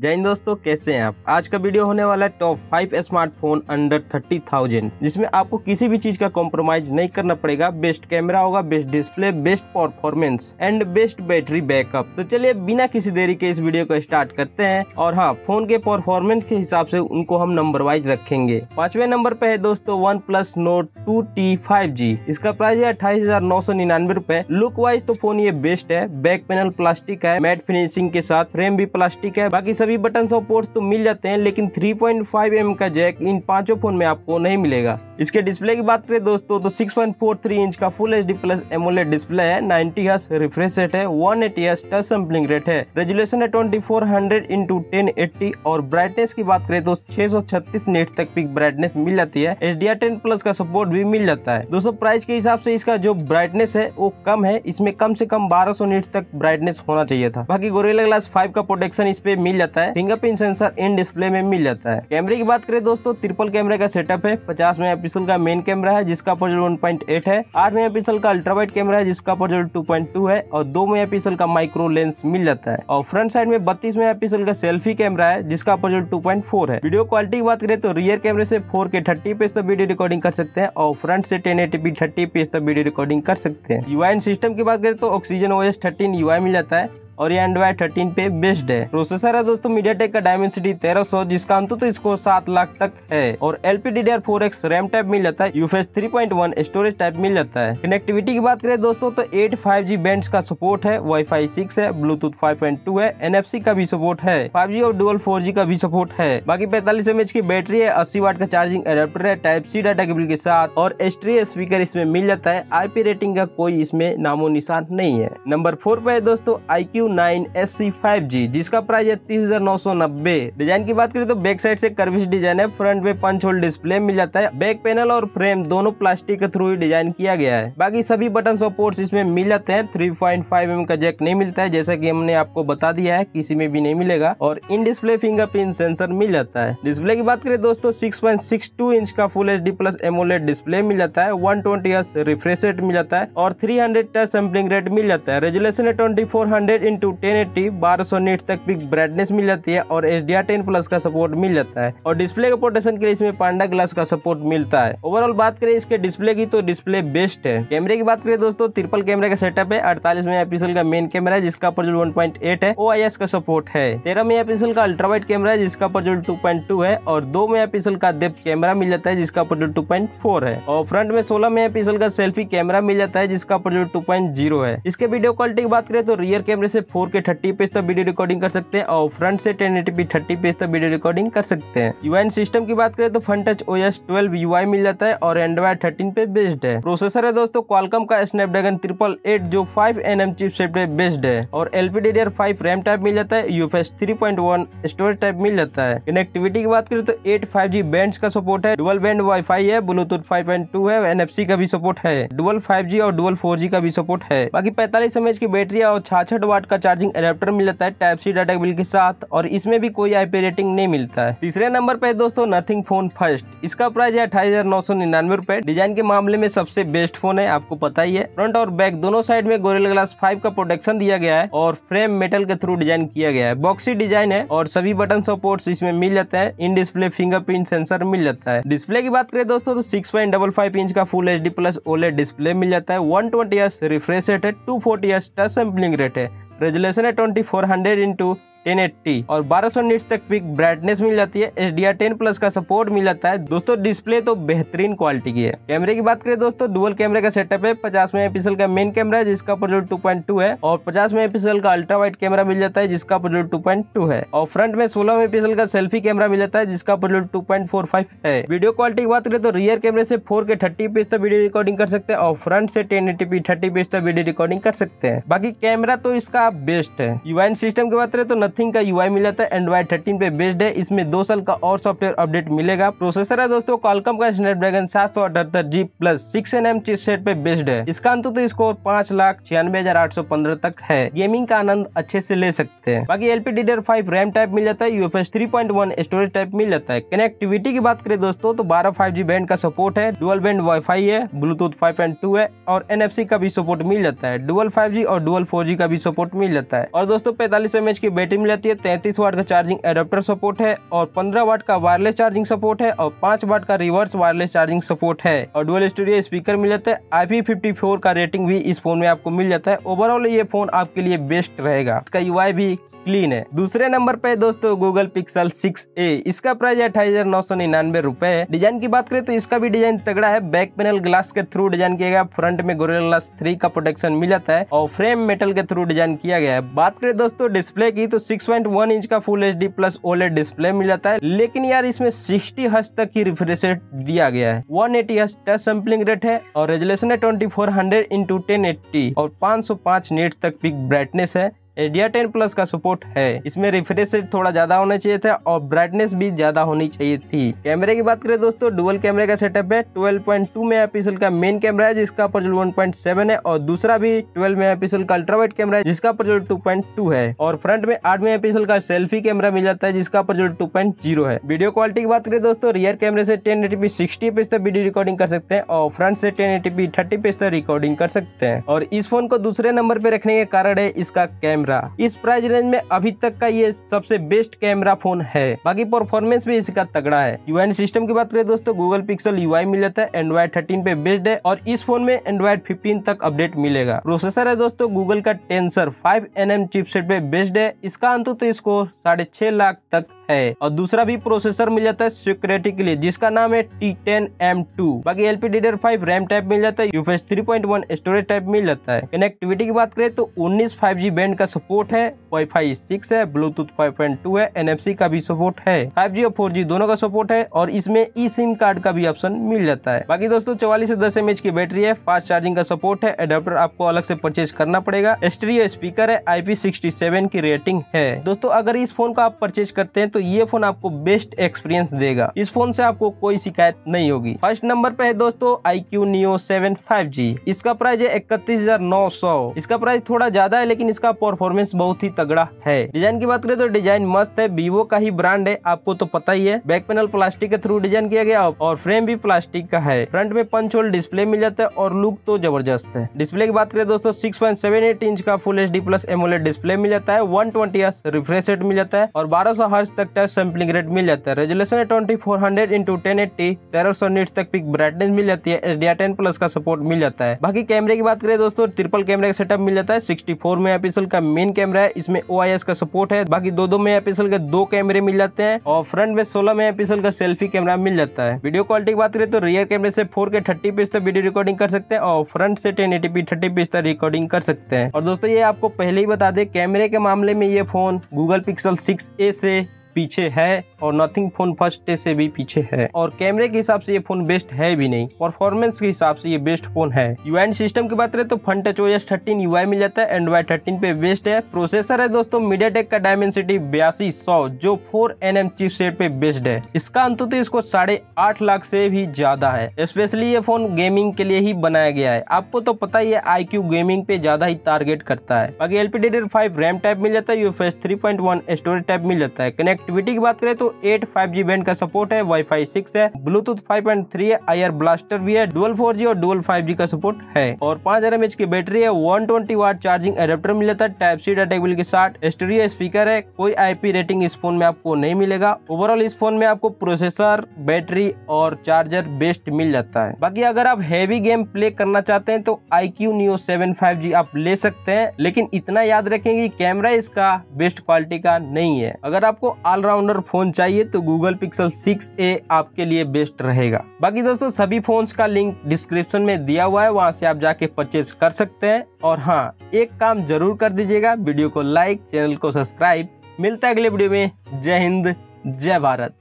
जय हिंद दोस्तों, कैसे हैं आप? आज का वीडियो होने वाला है top five smartphone under thirty thousand जिसमें आपको किसी भी चीज़ का कॉम्प्रोमाइज नहीं करना पड़ेगा। बेस्ट कैमरा होगा best display best performance and best battery backup तो चलिए, बिना किसी देरी के इस वीडियो को स्टार्ट करते हैं। और हाँ फ़ोन के परफॉर्मेंस के हिसाब से उनको हम नंबर वाइज रखेंगे। पांचवे नंबर पे है दोस्तों OnePlus Nord two T five G इसका प्राइस है अट्ठाईस हज़ार नौ सौ निन्यानवे रूपए। लुक वाइज तो फ़ोन ये बेस्ट है। बैक पैनल प्लास्टिक है। मैट फिनिशिंग के साथ फ्रेम भी प्लास्टिक है। बाकी बटन और पोर्ट्स तो मिल जाते हैं, लेकिन 3.5 पॉइंट का जैक इन पाँचों फ़ोन में आपको नहीं मिलेगा। इसके डिस्प्ले की बात करें दोस्तों तो 6.43 इंच का full H D plus AMOLED display है 90 हर्ट्ज रिफ्रेश रेट है 180 हर्ट्ज टच सैंपलिंग रेट है। रेजुलेशन है 2400 इंटू टेन एट्टी और ब्राइटनेस की बात करें तो 636 नेट तक पिक ब्राइटनेस मिल जाती है। H D R ten plus का सपोर्ट भी मिल जाता है। दोस्तों प्राइस के हिसाब से इसका जो ब्राइटनेस है, वो कम है। इसमें कम से कम 1200 नीट तक ब्राइटनेस होना चाहिए था। बाकी गोरेला ग्लास फाइव का प्रोटेक्शन इस पे मिल जाता है। फिंगरप्रिंट सेंसर इन डिस्प्ले में मिल जाता है। कैमरे की बात करें दोस्तों ट्रिपल कैमरे का सेटअप है। पचास मेगा का मेन कैमरा है, जिसका पॉइंट एट है। आठ मेगा का अल्ट्रावाइट कैमरा है, जिसका टू है। और दो मेगा का माइक्रो लेंस मिल जाता है। और फ्रंट साइड में बत्तीस मेगा का सेल्फी कैमरा है, जिसका फोर है। वीडियो क्वालिटी की बात करें तो रियर कैमरे से फोर के थर्टी पेज तक वीडियो रिकॉर्डिंग कर सकते हैं और फ्रंट से ten eighty P thirty fps तक वीडियो रिकॉर्डिंग कर सकते हैं। यूआई सिस्टम की बात करें तो ऑक्सीजन ओएस थर्टीन यूआई मिल जाता है। और ये एंड्रॉइड थर्टीन पे बेस्ड है। प्रोसेसर है दोस्तों मीडिया टेक का डायमेंसिटी तेरह सौ, जिसका अंत तो इसको सात लाख तक है। और LP D four X RAM type मिल जाता है UFS three point one storage type मिल जाता है। कनेक्टिविटी की बात करें दोस्तों तो एट फाइव जी बैंड का सपोर्ट है वाई फाई सिक्स है ब्लूटूथ फाइव पॉइंट टू है एन एफ़ सी का भी सपोर्ट है फाइव जी और डुअल फोर जी का भी सपोर्ट है। बाकी पैंतालीस एम एच की बैटरी है, अस्सी वाट का चार्जिंग एडेप्टर है टाइप सी डाटा केबल के साथ, और एस्ट्री स्पीकर इसमें मिल जाता है। आईपी रेटिंग का कोई इसमें नामो निशान नहीं है। नंबर फोर पे है दोस्तों iQOO nine S C five G जिसका प्राइस है तीस हज़ार नौ सौ नब्बे। डिज़ाइन की बात करें तो बैक साइड से कर्विश डिज़ाइन है फ्रंट में पंच होल डिस्प्ले मिल जाता है। बैक पैनल और फ्रेम दोनों प्लास्टिक के थ्रू ही डिज़ाइन किया गया है। बाकी सभी बटन और पोर्ट्स इसमें मिल जाते हैं। थ्री पॉइंट फाइव एम का जैक नहीं मिलता है, जैसा की हमने आपको बता दिया है, किसी में भी नहीं मिलेगा। और इन डिस्प्ले फिंगरप्रिंट सेंसर मिल जाता है। डिस्प्ले की बात करें दोस्तों six point six two inch का full H D plus AMOLED display मिल जाता है। वन ट्वेंटी रिफ्रेश रेट मिल जाता है। और three hundred touch sampling rate मिल जाता है। रेजुलेशन है twenty four hundred into ten eighty बारह सौ नीट तक भी ब्राइटनेस मिल जाती है और H D R ten plus का सपोर्ट मिल जाता है और डिस्प्ले के प्रोटेक्शन के लिए इसमें पांडा ग्लास का सपोर्ट मिलता है। ओवरऑल बात करें इसके डिस्प्ले की तो डिस्प्ले बेस्ट है। कैमरे की बात करें दोस्तों ट्रिपल कैमरे का सेटअप है, अड़तालीस मेगा पिक्सल का मेन कैमरा है, जिसका पर वन पॉइंट एट है ओ आई एस का सपोर्ट है। तेरह मेगा पिक्सल का अल्ट्रावाइट कैमरा है, जिसका पर टू पॉइंट टू है, और दो मेगा पिक्सल का डेप्थ कैमरा मिल जाता है, जिसका पर टू पॉइंट फोर है। और फ्रंट में सोलह मेगा पिक्सल का सेल्फी कैमरा मिल जाता है, जिसका पर टू पॉइंट ज़ीरो है। इसके वीडियो क्वालिटी की बात करें तो रियर कैमरे से फोर के थर्टी पेज तक वीडियो रिकॉर्डिंग कर सकते हैं और फ्रंट से ten eighty P thirty fps तक वीडियो रिकॉर्डिंग कर सकते हैं। यूआई सिस्टम की बात करें तो Funtouch O S twelve UI मिल जाता है और एंड्रॉइड थर्टीन पे बेस्ड है। प्रोसेसर है दोस्तों क्वालकम का स्नैपड्रैगन ट्रिपल एट जो five N M chipset based है और एलपीडीडीआर फाइव रैम टाइप मिल जाता है UFS three point one storage type मिल जाता है। कनेक्टिविटी की बात करें तो एट फाइव जी बैंड का सपोर्ट है डुअल बैंड वाईफाई है ब्लूटूथ फाइव पॉइंट टू है एन एफ़ सी का भी सपोर्ट है डुअल फाइव जी और डुअल फोर जी का भी सपोर्ट है। बाकी पैंतालीस एमएच की बैटरी और छाछठ वाट का चार्जिंग एडेप्टर मिल जाता है टाइप सी डाटा बिल के साथ, और इसमें भी कोई आईपी रेटिंग नहीं मिलता है। तीसरे नंबर पे दोस्तों नथिंग फ़ोन फ़र्स्ट इसका प्राइस है अठाईस हज़ार नौ सौ निन्यानवे रूपए। डिज़ाइन के मामले में सबसे बेस्ट फ़ोन है, आपको पता ही है। फ्रंट और बैक दोनों साइड में गोरेल ग्लास फाइव का प्रोटेक्शन दिया गया है, और फ्रेम मेटल के थ्रू डिज़ाइन किया गया है। बॉक्सी डिज़ाइन है, और सभी बटन सपोर्ट इसमें मिल जाता है। इन डिस्प्ले फिंगरप्रिंट सेंसर मिल जाता है। डिस्प्ले की बात करें दोस्तों तो six point double five inch का full H D plus OLED display मिल जाता है। वन ट्वेंटी रिफ्रेश रेट है two forty touch sampling rate है। रेजुलेशन है ट्वेंटी फोर हंड्रेड इंटू 1080 और 1200 निट्स तक पिक ब्राइटनेस मिल जाती है। H D R ten plus का सपोर्ट मिल जाता है। दोस्तों डिस्प्ले तो बेहतरीन क्वालिटी की है। कैमरे की बात करें दोस्तों डुअल कैमरे का सेटअप है। पचास मेगा पिक्सल का मेन कैमरा है, जिसका प्रोजेक्ट टू पॉइंट टू है। और पचास मेगा पिक्सल का अल्ट्रा वाइट कैमरा मिल जाता है, जिसका प्रोजेक्ट टू पॉइंट टू है। और फ्रंट में सोलह मेगा पिक्सल का सेल्फी कैमरा मिल जाता है, जिसका project two point four five है। वीडियो क्वालिटी की बात करें तो रियर कैमरे से फोर के थर्टी पेज तक वीडियो रिकॉर्डिंग कर सकते हैं। और फ्रंट से ten eighty P thirty page तक वीडियो रिकॉर्डिंग कर सकते हैं। बाकी कैमरा तो इसका बेस्ट है। यूआई सिस्टम की बात करें तो नथिंग का यूआई मिला है एंड्रॉइड थर्टीन पे बेस्ड है। इसमें दो साल का और सॉफ्टवेयर अपडेट मिलेगा। प्रोसेसर है दोस्तों कॉलकम का स्नैपड्रैगन सात सौ अठहत्तर G plus six N M set पे बेस्ड है। इसका अंत तो स्कोर पाँच लाख छियानवे हज़ार आठ सौ पंद्रह तक है। गेमिंग का आनंद अच्छे से ले सकते हैं। बाकी LP D five RAM type मिल जाता है UFS three point one storage type मिल जाता है। कनेक्टिविटी की बात करें दोस्तों तो बारह फाइव जी बैंड का सपोर्ट है। डुअल बैंड वाईफाई है ब्लूटूथ फाइव पॉइंट टू है, और एनएफसी का भी सपोर्ट मिल जाता है। डुअल फाइव जी और डुअल फोर जी का भी सपोर्ट मिल जाता है। और दोस्तों, पैंतालीस एमएच की बैटरी मिल जाती है। तैंतीस वाट का चार्जिंग एडोप्टर सपोर्ट है और पंद्रह वाट का वायरलेस चार्जिंग सपोर्ट है और पाँच वाट का रिवर्स वायरलेस चार्जिंग सपोर्ट है। और डुअल स्टूडियो स्पीकर मिल जाता है। आई पी का रेटिंग भी इस फ़ोन में आपको मिल जाता है। ओवरऑल ये फ़ोन आपके लिए बेस्ट रहेगा। इसका यूआई भी क्लीन है। दूसरे नंबर पे दोस्तों गूगल पिक्सल 6a इसका प्राइस है अठाईस हज़ार नौ सौ निन्यानवे रूपए। डिज़ाइन की बात करें तो इसका भी डिज़ाइन तगड़ा है। बैक पैनल ग्लास के थ्रू डिज़ाइन किया गया। फ्रंट में गोरिल्ला ग्लास थ्री का प्रोटेक्शन मिल जाता है और फ्रेम मेटल के थ्रू डिज़ाइन किया गया है। बात करें दोस्तों डिस्प्ले की तो सिक्स इंच का full HD plus OLED display मिल जाता है। लेकिन यार इसमें सिक्सटी हज तक की रिफ्रेश रेट दिया गया है। One eighty Hz touch sampling rate है और रेजुलेशन है twenty four hundred into ten eighty और पाँच सौ नेट तक पिक ब्राइटनेस है। एडिया टेन प्लस का सपोर्ट है। इसमें रिफ्रेश रेट थोड़ा ज़्यादा होना चाहिए था और ब्राइटनेस भी ज़्यादा होनी चाहिए थी। कैमरे की बात करें दोस्तों डुअल कैमरे का सेटअप है। 12.2 मेगापिक्सल का मेन कैमरा है, जिसका प्रज्वल 1.7 है और दूसरा भी 12 मेगापिक्सल का अल्ट्रावाइट कैमरा है, जिसका प्रज्वल 2.2 है। और फ्रंट में 8 मेगापिक्सल का सेल्फी कैमरा मिल जाता है, जिसका प्रज्वल 2.0 है। वीडियो क्वालिटी की बात करें दोस्तों रियर कैमरे से टेन एटी सिक्सटी पेज तक वीडियो रिकॉर्डिंग कर सकते हैं और फ्रंट से टेन एटी थर्टी पेज तक रिकॉर्डिंग कर सकते हैं। और इस फ़ोन को दूसरे नंबर पे रखने के कारण है इसका कैमरा इस प्राइस रेंज में अभी तक का ये सबसे बेस्ट कैमरा फ़ोन है। बाकी परफॉर्मेंस भी इसका तगड़ा है। यूआई सिस्टम की बात करें दोस्तों गूगल पिक्सल यूआई मिल जाता है एंड्रॉइड थर्टीन पे बेस्ड है और इस फ़ोन में एंड्रॉइड फिफ्टीन तक अपडेट मिलेगा। प्रोसेसर है दोस्तों गूगल का Tensor five N M chipset पे बेस्ड है। इसका अंत तो इसको साढ़े छह लाख तक है। और दूसरा भी प्रोसेसर मिल जाता है सिक्योरिटी के लिए, जिसका नाम है टी टेन एम टू बाकी L P five RAM type मिल जाता है UFS three point one storage type मिल जाता है। कनेक्टिविटी की बात करें तो उन्नीस फाइव जी बैंड का सपोर्ट है वाईफाई सिक्स है ब्लूटूथ फाइव पॉइंट टू है एनएफसी का भी सपोर्ट है फाइव जी और फोर जी दोनों का सपोर्ट है और इसमें ई सिम कार्ड का भी ऑप्शन मिल जाता है। बाकी दोस्तों, चौवालीस से दस एमएच की बैटरी है फास्ट चार्जिंग का सपोर्ट है एडेप्टर आपको अलग से परचेज करना पड़ेगा। स्ट्रियो स्पीकर है सेवन की रेटिंग है। दोस्तों, अगर इस फ़ोन को आप परचेज करते हैं तो ये फ़ोन आपको बेस्ट एक्सपीरियंस देगा। इस फ़ोन से आपको कोई शिकायत नहीं होगी। फ़र्स्ट नंबर पे है दोस्तों I Q Neo seven five G इसका प्राइस है इकतीस हज़ार नौ सौ। इसका प्राइस थोड़ा ज़्यादा है, लेकिन इसका परफॉर्मेंस बहुत ही तगड़ा है। डिज़ाइन की बात करें तो डिज़ाइन मस्त है वीवो का ही ब्रांड है, आपको तो पता ही है। बैक पैनल प्लास्टिक के थ्रू डिज़ाइन किया गया और फ्रेम भी प्लास्टिक का है। फ्रंट में पंच होल डिस्प्ले मिल जाता है और लुक तो ज़बरदस्त है। डिस्प्ले की बात करें दोस्तों सिक्स सेवन एट इंच का full H D plus AMOLED display मिल जाता है वन ट्वेंटी रिफ्रेश रेट मिल जाता है, और बारह सौ हर्ष तक सैम्पलिंग रेट मिल जाता है। रेजुलेशन है twenty four hundred into ten eighty तेरह सौ नीट तक पिक ब्राइटनेस मिल जाती है एच डी टेन प्लस का सपोर्ट मिल जाता है। बाकी कैमरे की बात करें दोस्तों ट्रिपल कैमरे का सेटअप मिल जाता है सिक्सटी फोर मेगा पिक्सल का मेन कैमरा है, इसमें ओआईएस का सपोर्ट है। बाकी दो दो मेगा के दो कैमरे मिल जाते हैं और फ्रंट में सोलह मेगा का सेल्फी कैमरा मिल जाता है। वीडियो क्वालिटी की बात करें तो रियर कैमरे से फोर के थर्टी पीस तक वीडियो रिकॉर्डिंग कर सकते हैं और फ्रंट से ten eighty P thirty fps तक रिकॉर्डिंग कर सकते हैं। और दोस्तों, ये आपको पहले ही बता दे कैमरे के मामले में ये phone Google Pixel six A से पीछे है और नथिंग फ़ोन फ़र्स्ट डे से भी पीछे है। और कैमरे के हिसाब से ये फ़ोन बेस्ट है भी नहीं। परफॉर्मेंस के हिसाब से ये बेस्ट फ़ोन है। यूआई सिस्टम की बात करें तो Fun touch OS thirteen UI मिल जाता है। एंड्रॉइड थर्टीन पे बेस्ट है। प्रोसेसर है दोस्तों। मीडिया टेक का डायमेंसिटी बयासी जो फोर एन एम पे बेस्ड है। इसका अंत तो इसको साढ़े आठ लाख से भी ज़्यादा है। स्पेशली ये फ़ोन गेमिंग के लिए ही बनाया गया है। आपको तो पता ही आई गेमिंग पे ज़्यादा ही टारगेट करता है। बाकी एलपीडी फाइव रैम टाइप मिल जाता है। UFS three point one storage type मिल जाता है। कनेक्टिविटी की बात करें तो एट फाइव जी बैंड का सपोर्ट है, वाईफाई सिक्स है, ब्लूटूथ फाइव पॉइंट थ्री है आई ब्लास्टर भी है, डुअल फोर जी और डुअल फाइव जी का सपोर्ट है। और पाँच हज़ार एमएच की बैटरी है, one twenty watt charging adapter मिल जाता है टाइप सी डाटा के साथ। स्टूडियो स्पीकर है, कोई आईपी रेटिंग इस फ़ोन में आपको नहीं मिलेगा। ओवरऑल इस फ़ोन में आपको प्रोसेसर बैटरी और चार्जर बेस्ट मिल जाता है। बाकी अगर आप हैवी गेम प्ले करना चाहते हैं तो I Q Neo seven five G आप ले सकते हैं, लेकिन इतना याद रखें कि कैमरा इसका बेस्ट क्वालिटी का नहीं है। अगर आपको ऑलराउंडर फ़ोन चाहिए तो गूगल पिक्सल 6a आपके लिए बेस्ट रहेगा। बाकी दोस्तों, सभी फ़ोन का लिंक डिस्क्रिप्शन में दिया हुआ है, वहाँ से आप जाके परचेज कर सकते हैं। और हाँ एक काम ज़रूर कर दीजिएगा, वीडियो को लाइक चैनल को सब्सक्राइब मिलता है अगले वीडियो में। जय हिंद, जय भारत।